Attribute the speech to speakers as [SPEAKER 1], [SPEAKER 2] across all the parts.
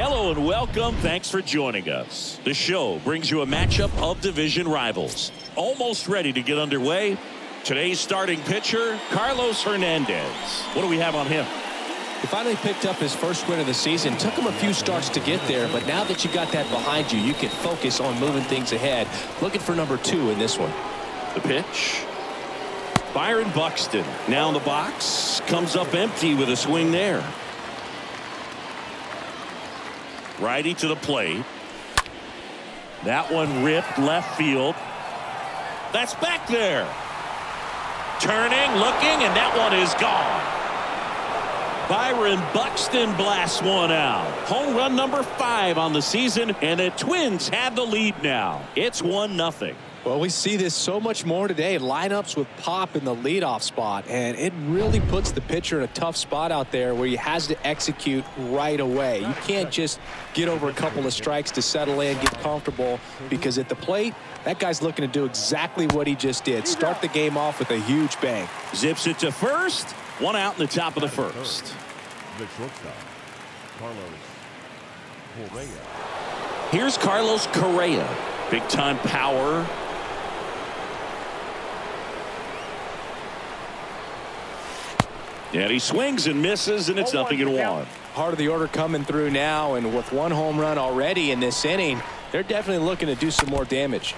[SPEAKER 1] Hello and welcome. Thanks for joining us. The show brings you a matchup of division rivals. Almost ready to get underway. Today's starting pitcher, Carlos Hernandez. What do we have on him?
[SPEAKER 2] He finally picked up his first win of the season. Took him a few starts to get there, but now that you got that behind you, you can focus on moving things ahead. Looking for number two in this one.
[SPEAKER 1] The pitch. Byron Buxton now in the box. Comes up empty with a swing there. Righty to the plate. That one ripped left field. That's back there. Turning, looking, and that one is gone. Byron Buxton blasts one out. Home run number five on the season, and the Twins have the lead now. It's 1 nothing.
[SPEAKER 2] Well, we see this so much more today. Lineups with Pop in the leadoff spot, and it really puts the pitcher in a tough spot out there where he has to execute right away. You can't just get over a couple of strikes to settle in, get comfortable, because at the plate, that guy's looking to do exactly what he just did. Start the game off with a huge bang.
[SPEAKER 1] Zips it to first. One out in the top of the first.
[SPEAKER 3] The shortstop, Carlos Correa.
[SPEAKER 1] Here's Carlos Correa. Big time power. And he swings and misses, and it's nothing in one.
[SPEAKER 2] Part of the order coming through now, and with one home run already in this inning, they're definitely looking to do some more damage.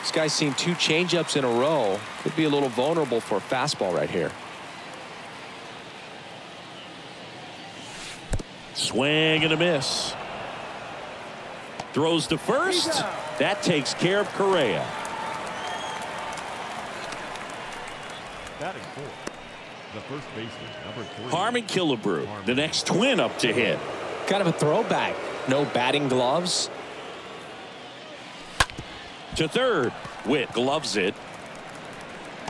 [SPEAKER 2] This guy's seen two changeups in a row. Could be a little vulnerable for a fastball right here.
[SPEAKER 1] Swing and a miss. Throws to first. That takes care of Correa.
[SPEAKER 3] Batting fourth, the first baseman, number three.
[SPEAKER 1] Harmon Killebrew, the next twin up to hit.
[SPEAKER 2] Kind of a throwback. No batting gloves.
[SPEAKER 1] To third. Witt gloves it.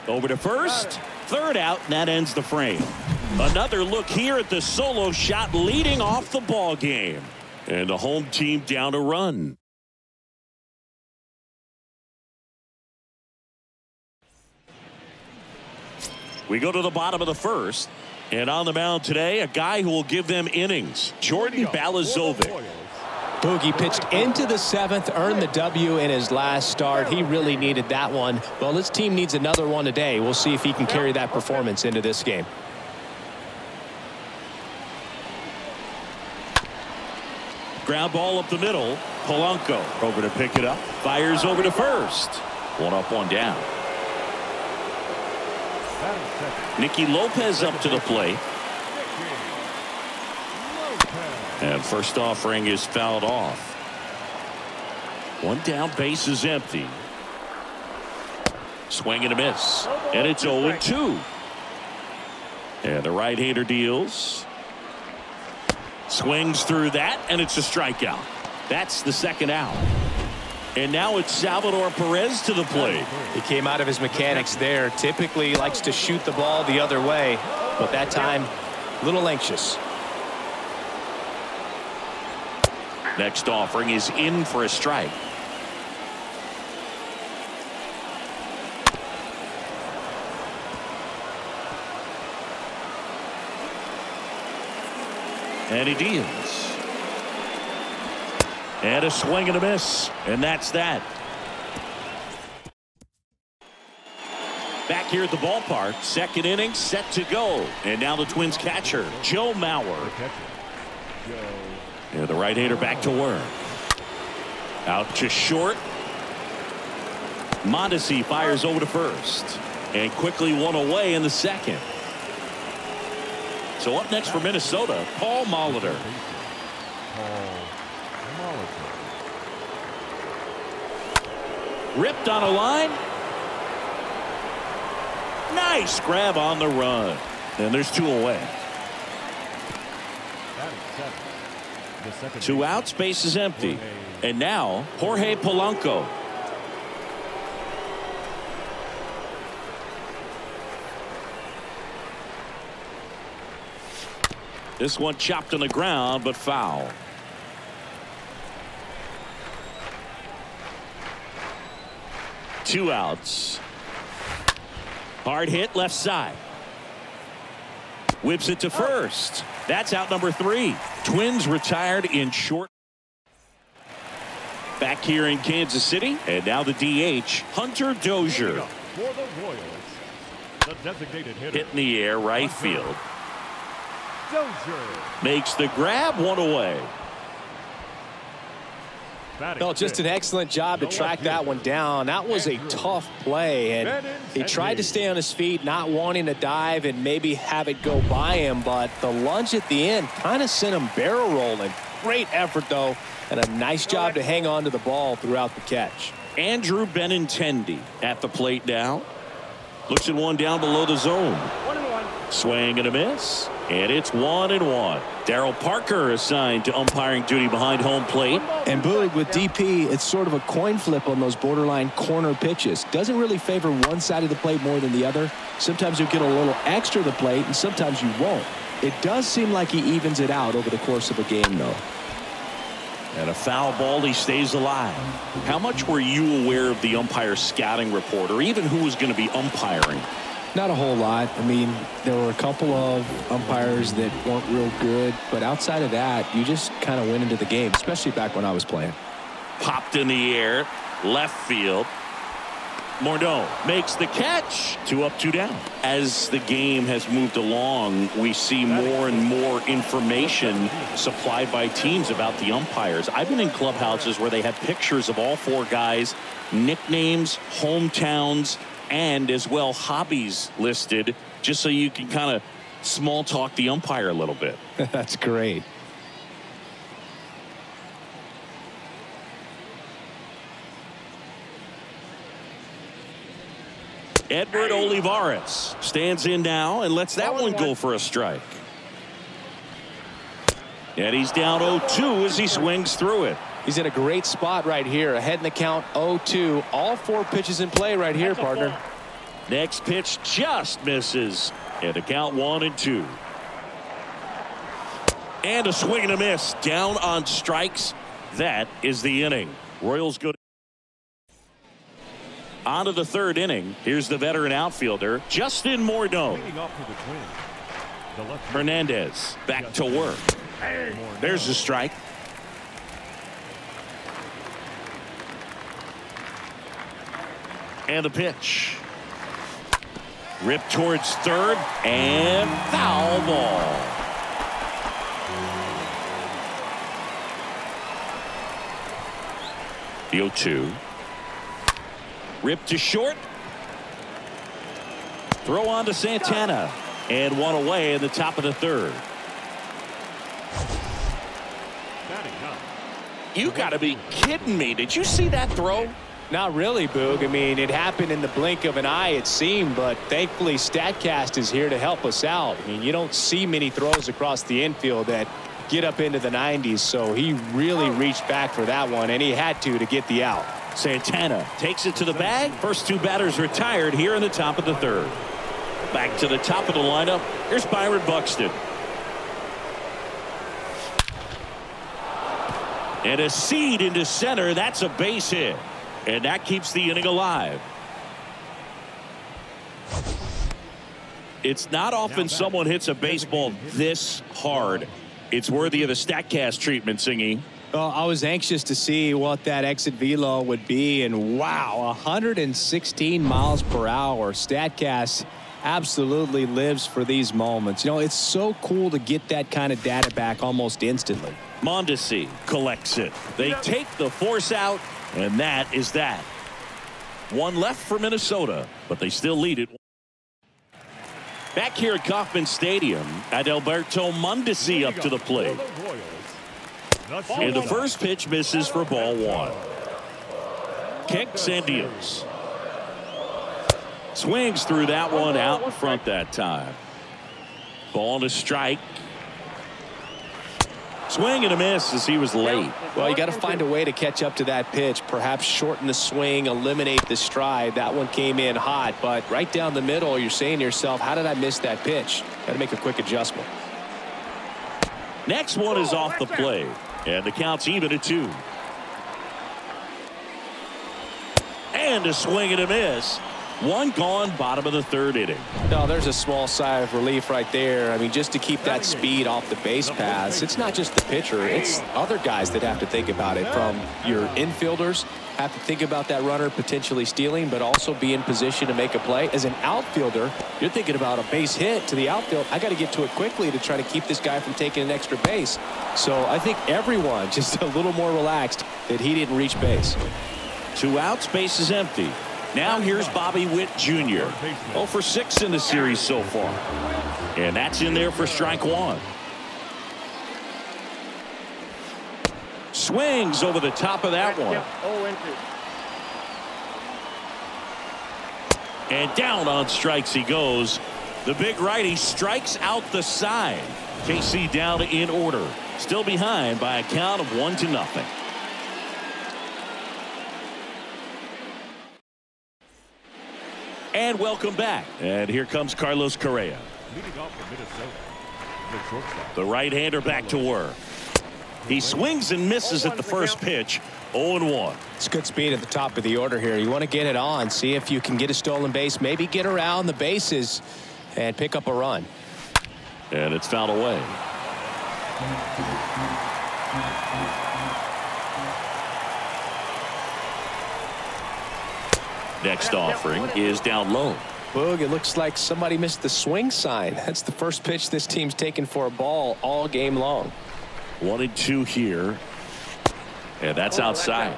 [SPEAKER 1] Over to first. Third out, and that ends the frame. Another look here at the solo shot leading off the ball game. And the home team down a run. We go to the bottom of the first. And on the mound today, a guy who will give them innings. Jordan Balazovic.
[SPEAKER 2] Boogie pitched into the seventh, earned the W in his last start. He really needed that one. Well, this team needs another one today. We'll see if he can carry that performance into this game.
[SPEAKER 1] Ground ball up the middle. Polanco over to pick it up. Fires over to first. One up, one down. Nicky Lopez up to the plate. And first offering is fouled off. One down, base is empty. Swing and a miss. And it's 0 2. And the right hander deals. Swings through that, and it's a strikeout. That's the second out. And now it's Salvador Perez to the plate.
[SPEAKER 2] He came out of his mechanics there. Typically likes to shoot the ball the other way, but that time, a little anxious.
[SPEAKER 1] Next offering is in for a strike. And he deals. And a swing and a miss. And that's that. Back here at the ballpark, second inning set to go. And now the Twins catcher, Joe Mauer.
[SPEAKER 3] Joe
[SPEAKER 1] the right hander back to work. Out to short. Mondesi fires over to first. And quickly one away in the second. So up next for Minnesota, Paul Molitor.
[SPEAKER 3] Paul Molitor.
[SPEAKER 1] Ripped on a line. Nice grab on the run. And there's two away. Two outs, base is empty. And now Jorge Polanco. This one chopped on the ground, but foul. Two outs. Hard hit left side. Whips it to first. That's out number three. Twins retired in short. Back here in Kansas City, and now the DH, Hunter Dozier.
[SPEAKER 3] For the Royals, the designated hitter,
[SPEAKER 1] Hit in the air, right field.
[SPEAKER 3] Dozier.
[SPEAKER 1] Makes the grab one away.
[SPEAKER 3] Batting
[SPEAKER 2] No, just an excellent job to track that one down. That was a tough play, and he tried to stay on his feet, not wanting to dive and maybe have it go by him, but the lunge at the end kind of sent him barrel rolling. Great effort, though, and a nice job to hang on to the ball throughout the catch.
[SPEAKER 1] Andrew Benintendi at the plate now. Looks at one down below the zone. Swing and a miss. And it's one and one. Daryl Parker assigned to umpiring duty behind home plate.
[SPEAKER 2] And Boog, with DP, it's sort of a coin flip on those borderline corner pitches. Doesn't really favor one side of the plate more than the other. Sometimes you'll get a little extra the plate, and sometimes you won't. It does seem like he evens it out over the course of a game, though.
[SPEAKER 1] And a foul ball, he stays alive. How much were you aware of the umpire scouting report or even who was going to be umpiring?
[SPEAKER 2] Not a whole lot. I mean, there were a couple of umpires that weren't real good, but outside of that, you just kind of went into the game, especially back when I was playing.
[SPEAKER 1] Popped in the air, left field. Morneau makes the catch. Two up, two down. As the game has moved along, we see more and more information supplied by teams about the umpires. I've been in clubhouses where they have pictures of all four guys, nicknames, hometowns, and as well hobbies listed, just so you can kind of small talk the umpire a little bit.
[SPEAKER 2] That's great.
[SPEAKER 1] Edward Olivares stands in now and lets that one go for a strike. And he's down 0-2 as he swings through it.
[SPEAKER 2] He's in a great spot right here, ahead in the count 0-2. All four pitches in play right here, partner.
[SPEAKER 1] Next pitch just misses. And the count one and two. And a swing and a miss down on strikes. That is the inning. Royals go on to the third inning. Here's the veteran outfielder, Justin Morneau.
[SPEAKER 3] Leading up to the Twins, the left
[SPEAKER 1] Hernandez back to work.
[SPEAKER 3] Morneau.
[SPEAKER 1] There's a strike. And the pitch. Ripped towards third and foul ball. The 0-2. Ripped to short. Throw on to Santana. And one away in the top of the third. You got to be kidding me. Did you see that throw?
[SPEAKER 2] Not really, Boog. I mean, it happened in the blink of an eye, it seemed, but thankfully StatCast is here to help us out. I mean, you don't see many throws across the infield that get up into the 90s, so he really reached back for that one, and he had to to get the out.
[SPEAKER 1] Santana takes it to the bag. First two batters retired here in the top of the third. Back to the top of the lineup. Here's Byron Buxton. And a seed into center. That's a base hit. And that keeps the inning alive. It's not often someone hits a baseball this hard. It's worthy of the StatCast treatment, Singy.
[SPEAKER 2] Well, I was anxious to see what that exit velo would be, and wow, 116 miles per hour. StatCast absolutely lives for these moments. You know, it's so cool to get that kind of data back almost instantly.
[SPEAKER 1] Mondesi collects it. They take the force out, and that is that. One left for Minnesota, but they still lead it. Back here at Kauffman Stadium, Adalberto Mondesi up to the plate. And the first pitch misses for ball one. Kicks and deals. Swings through that one out in front that time. Ball to strike. Swing and a miss as he was late.
[SPEAKER 2] Well, you got to find a way to catch up to that pitch, perhaps shorten the swing, eliminate the stride. That one came in hot, but right down the middle, you're saying to yourself, how did I miss that pitch? Got to make a quick adjustment.
[SPEAKER 1] Next one is oh, off the play. And the count's even at two. And a swing and a miss. One gone, bottom of the third inning.
[SPEAKER 2] No, there's a small sigh of relief right there. I mean, just to keep that speed off the base paths, it's not just the pitcher, it's other guys that have to think about it. From your infielders, have to think about that runner potentially stealing, but also be in position to make a play. As an outfielder, you're thinking about a base hit to the outfield. I got to get to it quickly to try to keep this guy from taking an extra base. So I think everyone just a little more relaxed that he didn't reach base.
[SPEAKER 1] Two outs, base is empty. Now here's Bobby Witt Jr. 0 for 6 in the series so far. And that's in there for strike one. Swings over the top of that one. And down on strikes he goes. The big righty strikes out the side. KC down in order. Still behind by a count of one to nothing. And welcome back. And here comes Carlos Correa.
[SPEAKER 3] Leading off for Minnesota, the.
[SPEAKER 1] The right-hander back to work. He swings and misses at the first pitch. 0-1.
[SPEAKER 2] It's good speed at the top of the order here. You want to get it on, see if you can get a stolen base, maybe get around the bases and pick up a run.
[SPEAKER 1] And it's fouled away. Next offering is down low.
[SPEAKER 2] Boog, it looks like somebody missed the swing sign. That's the first pitch this team's taken for a ball all game long.
[SPEAKER 1] One and two here. And that's outside.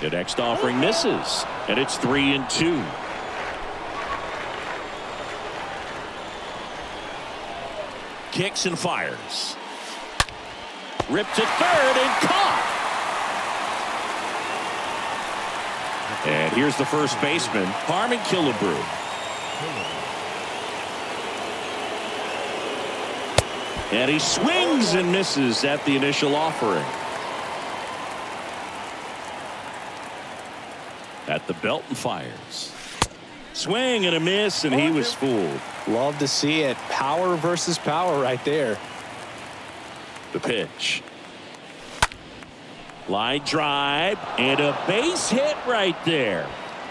[SPEAKER 1] The next offering misses. And it's three and two. Kicks and fires. Ripped to third and caught. And here's the first baseman, Harmon Killebrew. And he swings and misses at the initial offering. At the belt and fires. Swing and a miss, and he was fooled.
[SPEAKER 2] Love to see it. Power versus power right there.
[SPEAKER 1] The pitch. Line drive and a base hit right there.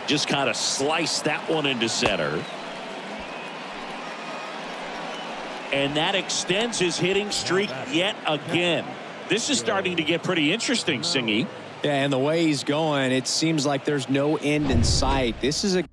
[SPEAKER 1] Just kind of sliced that one into center. And that extends his hitting streak yet again. This is starting to get pretty interesting, Singy.
[SPEAKER 2] Yeah, and the way he's going, it seems like there's no end in sight. This is a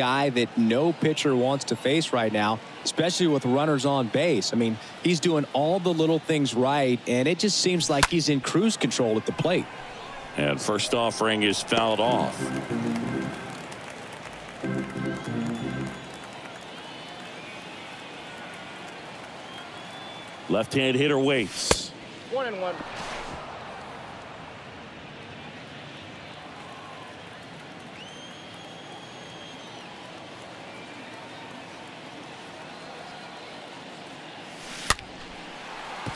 [SPEAKER 2] guy that no pitcher wants to face right now, especially with runners on base. I mean, he's doing all the little things right, and it just seems like he's in cruise control at the plate.
[SPEAKER 1] And first offering is fouled off. Left-hand hitter waits.
[SPEAKER 4] One and one.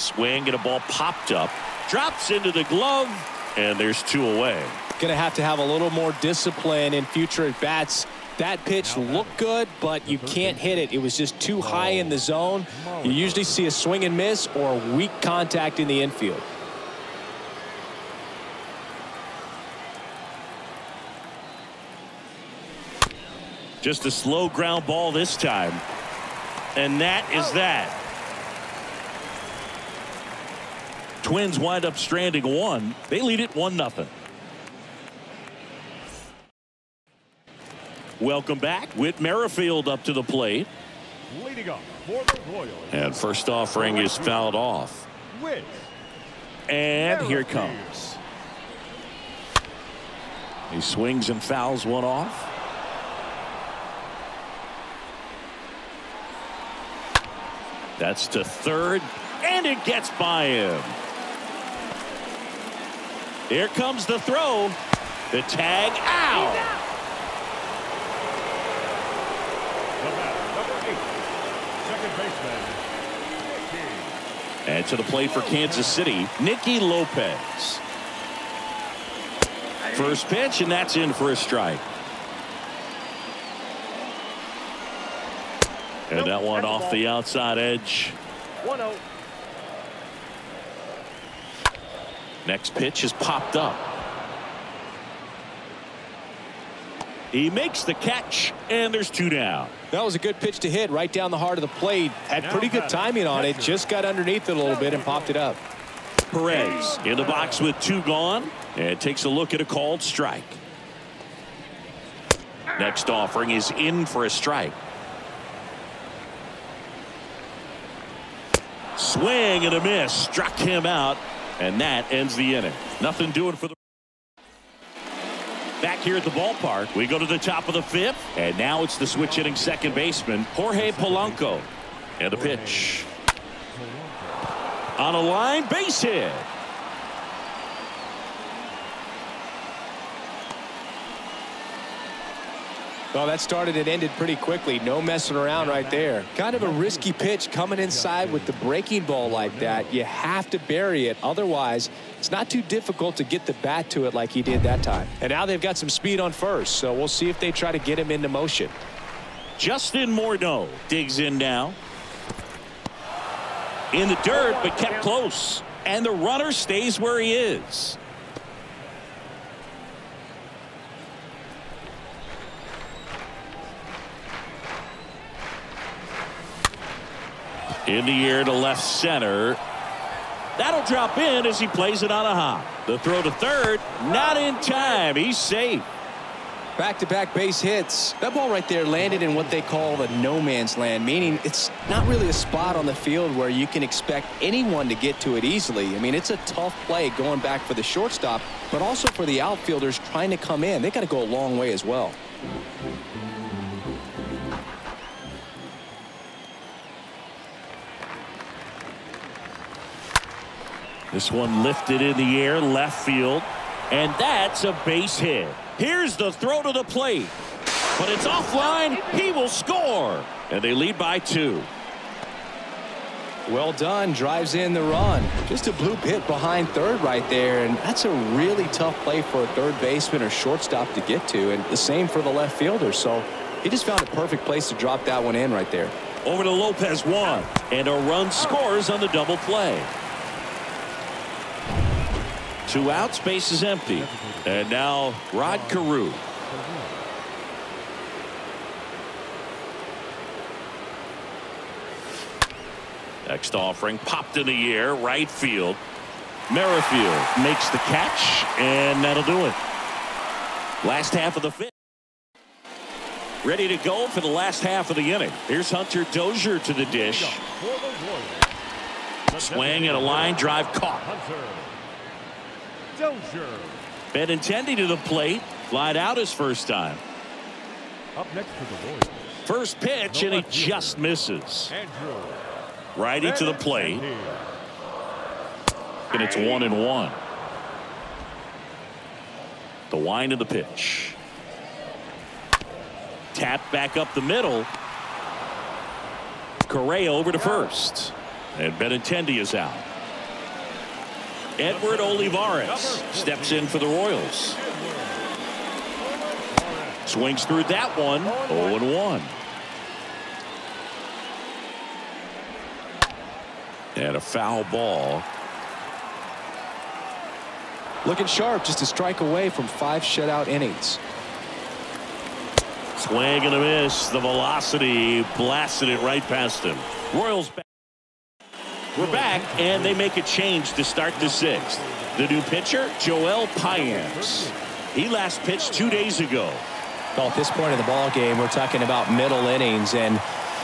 [SPEAKER 1] Swing and a ball popped up. Drops into the glove. And there's two away.
[SPEAKER 2] Going to have to have a little more discipline in future at bats. That pitch looked good, but you can't hit it. It was just too high in the zone. You usually see a swing and miss or weak contact in the infield.
[SPEAKER 1] Just a slow ground ball this time. And that is that. Twins wind up stranding one. They lead it 1 nothing. Welcome back. Whit Merrifield up to the plate.
[SPEAKER 3] Leading up for the Royals.
[SPEAKER 1] And first offering is fouled off.
[SPEAKER 3] Whit
[SPEAKER 1] And here comes. He swings and fouls one off. That's to third, and it gets by him. Here comes the throw. The tag out. And to the plate for Kansas City, Nicky Lopez. First pitch, and that's in for a strike. And that one off the outside edge.
[SPEAKER 4] One oh.
[SPEAKER 1] Next pitch is popped up. He makes the catch, and there's two down.
[SPEAKER 2] That was a good pitch to hit right down the heart of the plate. Had pretty good timing on it. Just got underneath it a little bit and popped it up.
[SPEAKER 1] Perez in the box with two gone and takes a look at a called strike. Next offering is in for a strike. Swing and a miss struck him out and that ends the inning. Nothing doing for the Back here at the ballpark, we go to the top of the fifth, and now it's the switch hitting second baseman, Jorge Polanco. And a pitch. On a line, base hit.
[SPEAKER 2] Well, that started and ended pretty quickly. No messing around right there. Kind of a risky pitch coming inside with the breaking ball like that. You have to bury it. Otherwise, it's not too difficult to get the bat to it like he did that time. And now they've got some speed on first, so we'll see if they try to get him into motion.
[SPEAKER 1] Justin Morneau digs in now. In the dirt, but kept close. And the runner stays where he is. In the air to left center. That'll drop in as he plays it on a hop. The throw to third, not in time. He's safe.
[SPEAKER 2] Back-to-back -back base hits. That ball right there landed in what they call the no man's land, meaning it's not really a spot on the field where you can expect anyone to get to it easily. I mean, it's a tough play going back for the shortstop, but also for the outfielders trying to come in. They got to go a long way as well.
[SPEAKER 1] This one lifted in the air left field and that's a base hit. Here's the throw to the plate but it's offline. He will score and they lead by two.
[SPEAKER 2] Well done drives in the run just a bloop hit behind third right there and that's a really tough play for a third baseman or shortstop to get to and the same for the left fielder so he just found a perfect place to drop that one in right there.
[SPEAKER 1] Over to Lopez one and a run scores on the double play. Two outs, base is empty. And now Rod Carew. Next offering popped in the air right field. Merrifield makes the catch and that'll do it. Last half of the fifth. Ready to go for the last half of the inning. Here's Hunter Dozier to the dish. Swing and a line drive caught.
[SPEAKER 3] Dozier.
[SPEAKER 1] Benintendi to the plate. Flied out his first time.
[SPEAKER 3] Up next for the Royals.
[SPEAKER 1] First pitch, and he just misses.
[SPEAKER 3] Andrew.
[SPEAKER 1] Righty to the plate, and it's one and one. The wind of the pitch. Tap back up the middle. Correa over to first. And Benintendi is out. Edward Olivares steps in for the Royals. Swings through that one. 0 and 1. And a foul ball.
[SPEAKER 2] Looking sharp, just a strike away from five shutout innings.
[SPEAKER 1] Swing and a miss. The velocity blasted it right past him. Royals back. We're back, and they make a change to start the sixth. The new pitcher, Joel Payamps. He last pitched two days ago.
[SPEAKER 2] Well, at this point in the ball game, we're talking about middle innings, and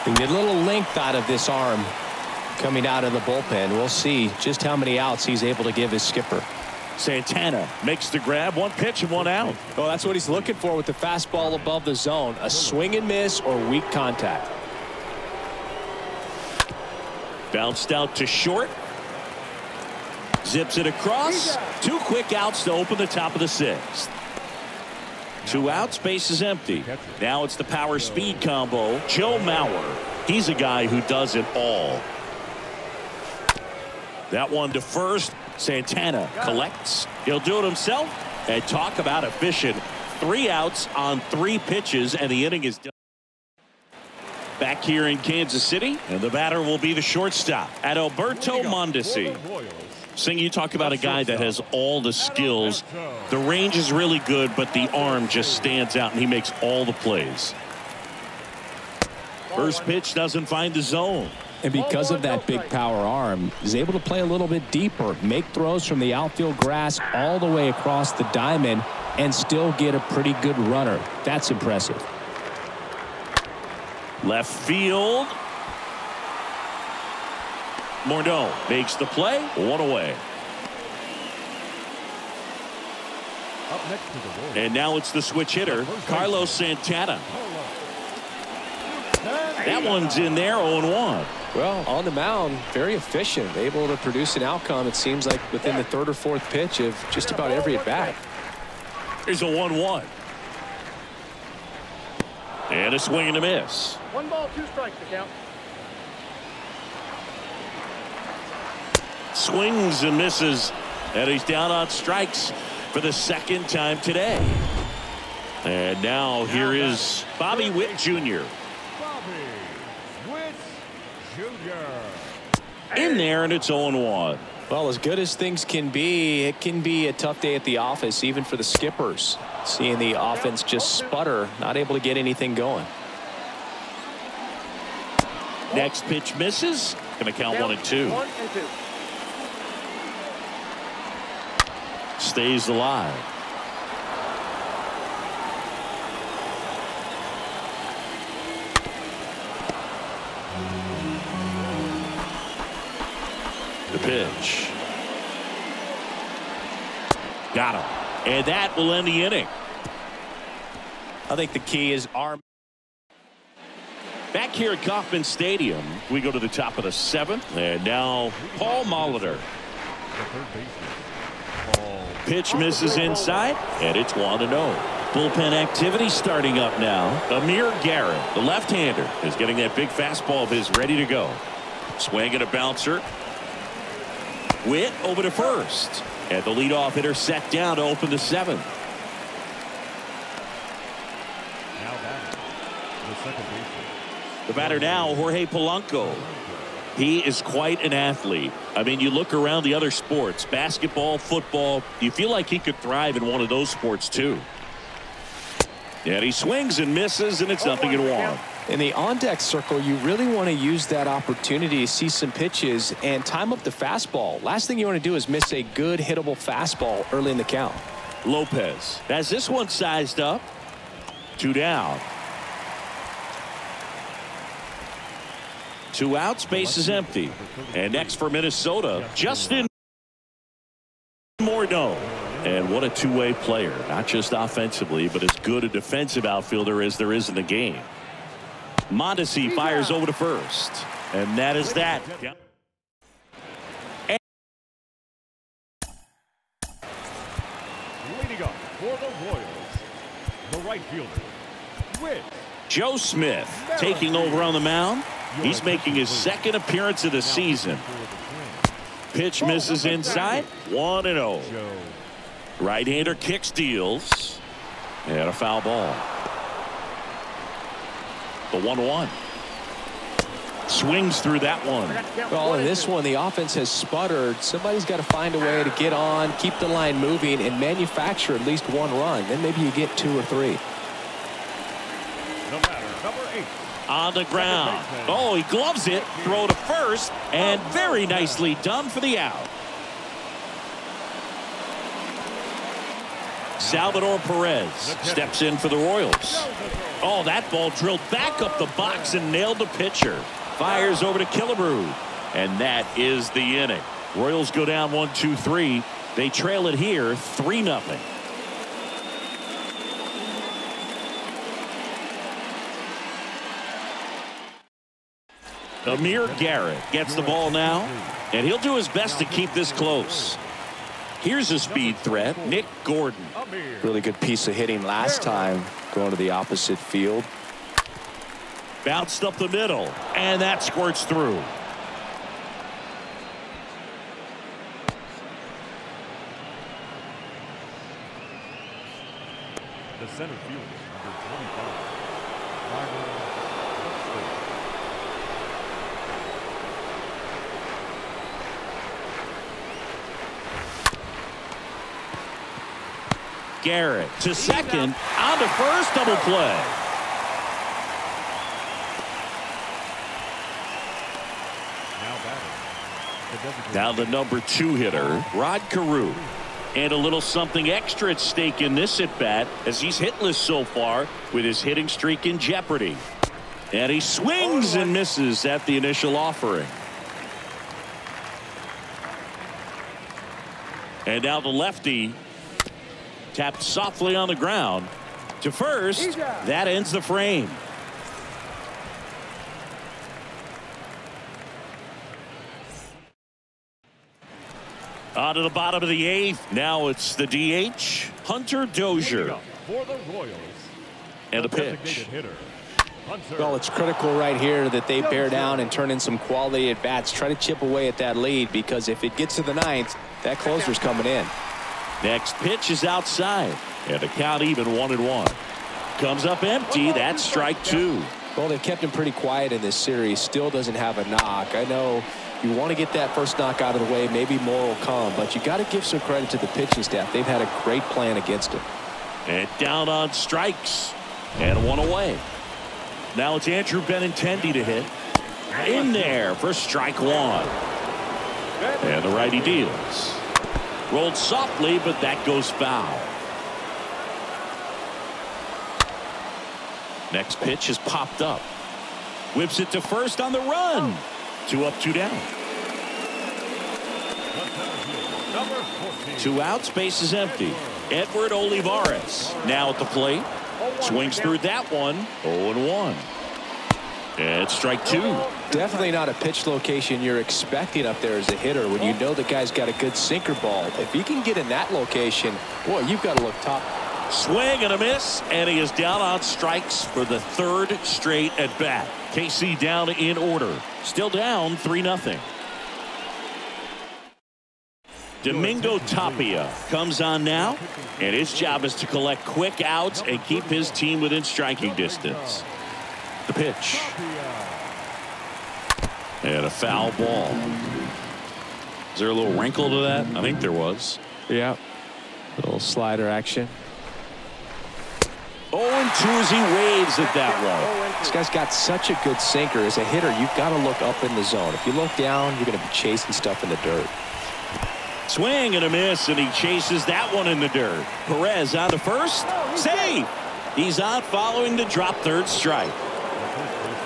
[SPEAKER 2] we get a little length out of this arm coming out of the bullpen. We'll see just how many outs he's able to give his skipper.
[SPEAKER 1] Santana makes the grab, one pitch and one out.
[SPEAKER 2] Well, that's what he's looking for with the fastball above the zone, a swing and miss or weak contact.
[SPEAKER 1] Bounced out to short. Zips it across. Two quick outs to open the top of the sixth. Two outs, base is empty. Now it's the power speed combo. Joe Mauer. He's a guy who does it all. That one to first. Santana collects. He'll do it himself. And talk about efficient. Three outs on three pitches, and the inning is done. Back here in Kansas City, and the batter will be the shortstop Adalberto Mondesi.
[SPEAKER 3] For the Royals.
[SPEAKER 1] Sing, you talk about a guy that has all the skills. The range is really good, but the arm just stands out, and he makes all the plays. First pitch doesn't find the zone.
[SPEAKER 2] And because of that big power arm, he's able to play a little bit deeper, make throws from the outfield grass all the way across the diamond, and still get a pretty good runner. That's impressive.
[SPEAKER 1] Left field. Morneau makes the play. One away.
[SPEAKER 3] Up next to the
[SPEAKER 1] And now it's the switch hitter, Carlos Santana. That one's in there, 0-1.
[SPEAKER 2] Well, on the mound, very efficient, able to produce an outcome, it seems like within the third or fourth pitch of just about every at bat.
[SPEAKER 1] Here's a 1-1. And a swing and a miss.
[SPEAKER 4] One ball, two strikes to count.
[SPEAKER 1] Swings and misses. And he's down on strikes for the second time today. And now here is Bobby Witt Jr.
[SPEAKER 3] Bobby Witt Jr.
[SPEAKER 1] in there, and it's 0-1.
[SPEAKER 2] Well, as good as things can be, it can be a tough day at the office, even for the skippers. Seeing the offense just sputter, not able to get anything going.
[SPEAKER 1] Next pitch misses. Going to count one and two.
[SPEAKER 4] One and two.
[SPEAKER 1] Stays alive. The pitch. Got him. And that will end the inning.
[SPEAKER 2] I think the key is arm.
[SPEAKER 1] Back here at Kauffman Stadium, we go to the top of the seventh. And now Paul Molitor. Pitch misses inside, and it's 1 0. Bullpen activity starting up now. Amir Garrett, the left-hander, is getting that big fastball of his ready to go. Swing and a bouncer. Witt over to first. And the leadoff hitter set down to open the seventh.
[SPEAKER 3] Now batting. The second.
[SPEAKER 1] The batter now, Jorge Polanco. He is quite an athlete. I mean, you look around the other sports, basketball, football, you feel like he could thrive in one of those sports too. And he swings and misses, and it's oh nothing in one.
[SPEAKER 2] In the on-deck circle, you really want to use that opportunity to see some pitches and time up the fastball. Last thing you want to do is miss a good hittable fastball early in the count.
[SPEAKER 1] Lopez has this one sized up. Two down. Two outs, base is empty. And next for Minnesota, Justin Morneau. And what a two-way player, not just offensively, but as good a defensive outfielder as there is in the game. Mondesi fires over to first. And that is that.
[SPEAKER 3] Leading up for the Royals, the right fielder, Rich.
[SPEAKER 1] Joe Smith taking over on the mound. He's making his second appearance of the season. Pitch misses inside. 1 and 0.
[SPEAKER 3] Right
[SPEAKER 1] hander kicks deals. And a foul ball. The 1-1. Swings through that one.
[SPEAKER 2] Well, in this one, the offense has sputtered. Somebody's got to find a way to get on, keep the line moving, and manufacture at least one run. Then maybe you get two or three.
[SPEAKER 3] The batter, number eight.
[SPEAKER 1] On the ground. Oh, he gloves it. Throw to first. And very nicely done for the out. Salvador Perez steps in for the Royals. Oh, that ball drilled back up the box and nailed the pitcher. Fires over to Killebrew. And that is the inning. Royals go down one, two, three. They trail it here, 3 nothing. Amir Garrett gets the ball now, and he'll do his best to keep this close. Here's a speed threat, Nick Gordon.
[SPEAKER 2] Really good piece of hitting last time going to the opposite field.
[SPEAKER 1] Bounced up the middle, and that squirts through.
[SPEAKER 3] The center fielder, number 25. Byron Buxton.
[SPEAKER 1] Garrett to second, on to first, double play.
[SPEAKER 3] Now the
[SPEAKER 1] number two hitter, Rod Carew. And a little something extra at stake in this at bat as he's hitless so far with his hitting streak in jeopardy. And he swings and misses at the initial offering. And now the lefty tapped softly on the ground to first. That ends the frame. On to the bottom of the eighth. Now it's the DH, Hunter Dozier.
[SPEAKER 3] for the Royals,
[SPEAKER 1] And a pitch.
[SPEAKER 3] hitter,
[SPEAKER 2] Well, it's critical right here that they bear down and turn in some quality at bats. Try to chip away at that lead because if it gets to the ninth, that closer's coming in.
[SPEAKER 1] Next pitch is outside. And the count even one and one. Comes up empty. That's strike two.
[SPEAKER 2] Well, they've kept him pretty quiet in this series. Still doesn't have a knock. I know you want to get that first knock out of the way. Maybe more will come, but you got to give some credit to the pitching staff. They've had a great plan against him.
[SPEAKER 1] And down on strikes. And one away. Now it's Andrew Benintendi to hit. In there for strike one. And the righty deals. Rolled softly, but that goes foul. Next pitch is popped up. Whips it to first on the run. Two up, two down.
[SPEAKER 3] The center fielder, number 14.
[SPEAKER 1] Two outs, base is empty. Edward Olivares now at the plate. Swings through that one. 0 and 1. And it's strike two.
[SPEAKER 2] Definitely not a pitch location you're expecting up there as a hitter when you know the guy's got a good sinker ball. If he can get in that location, boy, you've got to look top.
[SPEAKER 1] Swing and a miss, and he is down on strikes for the third straight at bat. KC down in order. Still down 3 0. Domingo Tapia comes on now, and his job is to collect quick outs and keep his team within striking distance. The pitch. And a foul ball. Is there a little wrinkle to that? I think there was.
[SPEAKER 2] Yeah. Little slider action.
[SPEAKER 1] 0 and 2 as he waves at that one.
[SPEAKER 2] This guy's got such a good sinker. As a hitter, you've got to look up in the zone. If you look down, you're going to be chasing stuff in the dirt.
[SPEAKER 1] Swing and a miss, and he chases that one in the dirt. Perez on to first. Save. He's out following the drop third strike.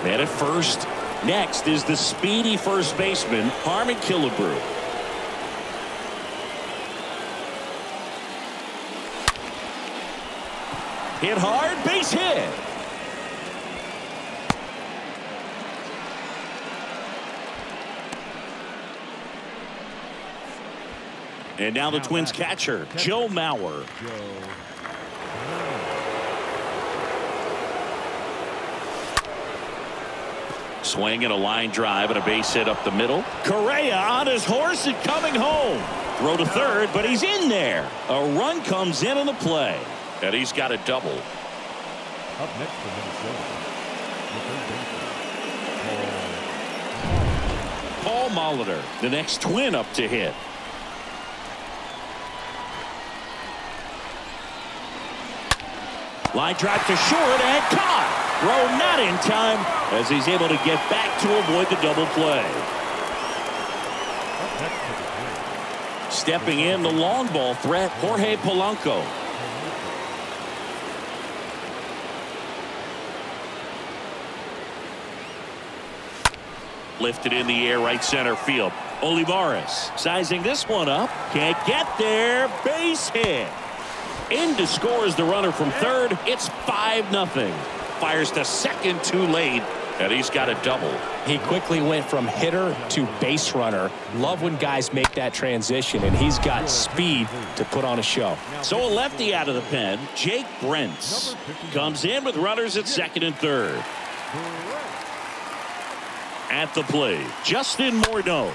[SPEAKER 1] Man at first. Next is the speedy first baseman, Harmon Killebrew. Hit hard, base hit. And now the Twins catcher, Joe Mauer.
[SPEAKER 3] Joe.
[SPEAKER 1] Swing and a line drive and a base hit up the middle. Correa on his horse and coming home. Throw to third, but he's in there. A run comes in on the play. And he's got a double.
[SPEAKER 3] Up next for Minnesota. The third baseman.
[SPEAKER 1] Paul Molitor, the next twin up to hit. Line drive to short and caught. Throw not in time as he's able to get back to avoid the double play. Stepping in the long ball threat, Jorge Polanco. Lifted in the air right center field. Olivares sizing this one up. Can't get there. Base hit. In to score is the runner from third. It's 5 nothing. Fires to second too late. And he's got a double.
[SPEAKER 2] He quickly went from hitter to base runner. Love when guys make that transition, and he's got speed to put on a show.
[SPEAKER 1] So a lefty out of the pen, Jake Brentz comes in with runners at second and third. At the plate, Justin Morneau.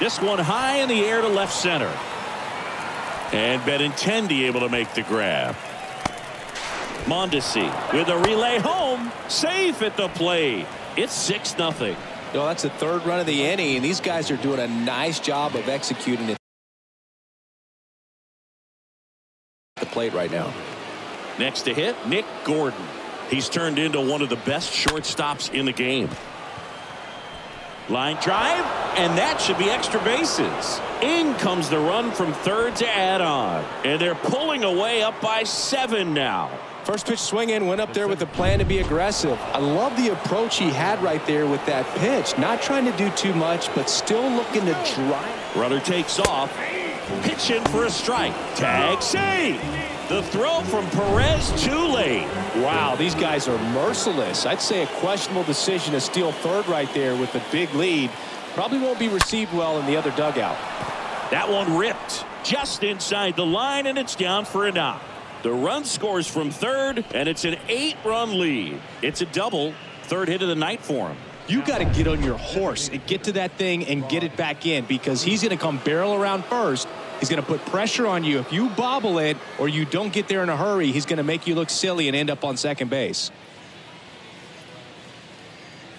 [SPEAKER 1] This one high in the air to left center. And Benintendi able to make the grab. Mondesi with a relay home. Safe at the plate. It's 6 nothing.
[SPEAKER 2] Know, that's the third run of the inning, and these guys are doing a nice job of executing it. The plate right now.
[SPEAKER 1] Next to hit, Nick Gordon. He's turned into one of the best shortstops in the game. Line drive, and that should be extra bases. In comes the run from third to add on. And they're pulling away up by seven now.
[SPEAKER 2] First pitch swing in, went up there with a plan to be aggressive. I love the approach he had right there with that pitch. Not trying to do too much, but still looking to drive.
[SPEAKER 1] Runner takes off. Pitch in for a strike. Tag save. The throw from Perez too late.
[SPEAKER 2] Wow, these guys are merciless. I'd say a questionable decision to steal third right there with a big lead. Probably won't be received well in the other dugout.
[SPEAKER 1] That one ripped just inside the line, and it's down for a knock. The run scores from third, and it's an eight-run lead. It's a double, third hit of the night for him.
[SPEAKER 2] You got to get on your horse and get to that thing and get it back in because he's going to come barrel around first. He's going to put pressure on you. If you bobble it or you don't get there in a hurry, he's going to make you look silly and end up on second base.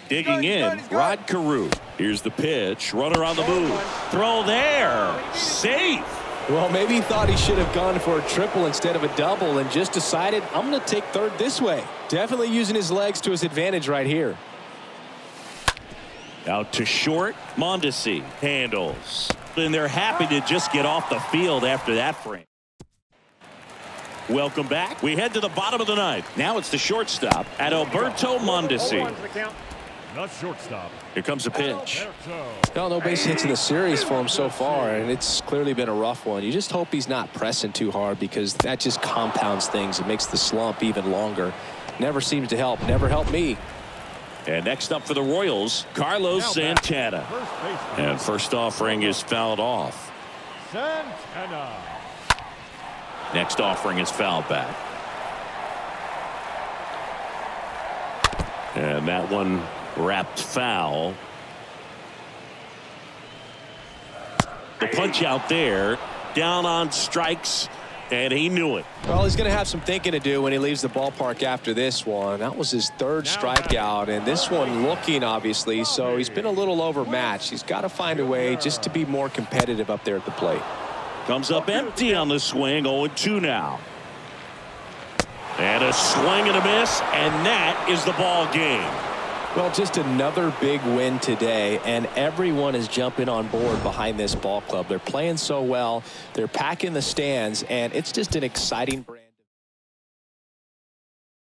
[SPEAKER 1] Digging in, Rod Carew. Here's the pitch. Runner on the move. Throw there. Safe.
[SPEAKER 2] Well, maybe he thought he should have gone for a triple instead of a double and just decided, I'm going to take third this way. Definitely using his legs to his advantage right here.
[SPEAKER 1] Out to short. Mondesi handles. And they're happy to just get off the field after that frame. Welcome back. We head to the bottom of the ninth. Now it's the shortstop Adalberto Mondesi.
[SPEAKER 3] Not shortstop.
[SPEAKER 1] Here comes a pitch.
[SPEAKER 3] Alberto.
[SPEAKER 2] No, no base hits in the series for him so far, and it's clearly been a rough one. You just hope he's not pressing too hard because that just compounds things. It makes the slump even longer. Never seems to help. Never helped me.
[SPEAKER 1] And next up for the Royals, Carlos Santana. And first offering is fouled off.
[SPEAKER 3] Santana.
[SPEAKER 1] Next offering is fouled back. And that one wrapped foul. The punch out there, down on strikes, and he knew it.
[SPEAKER 2] Well, he's going to have some thinking to do when he leaves the ballpark after this one. That was his third strikeout, and this one looking, obviously, so he's been a little overmatched. He's got to find a way just to be more competitive up there at the plate.
[SPEAKER 1] Comes up empty on the swing, 0-2 now. And a swing and a miss, and that is the ball game.
[SPEAKER 2] Well, just another big win today, and everyone is jumping on board behind this ball club. They're playing so well. They're packing the stands, and it's just an exciting break.